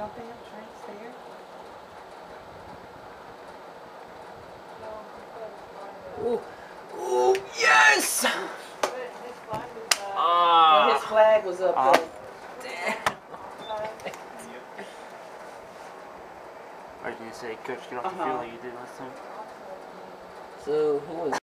Don't they have trains there? Ooh, ooh, yes! Ah, his flag was up uh, there. I was gonna say, Coach, get off the Uh-huh. field like you did last time. so who was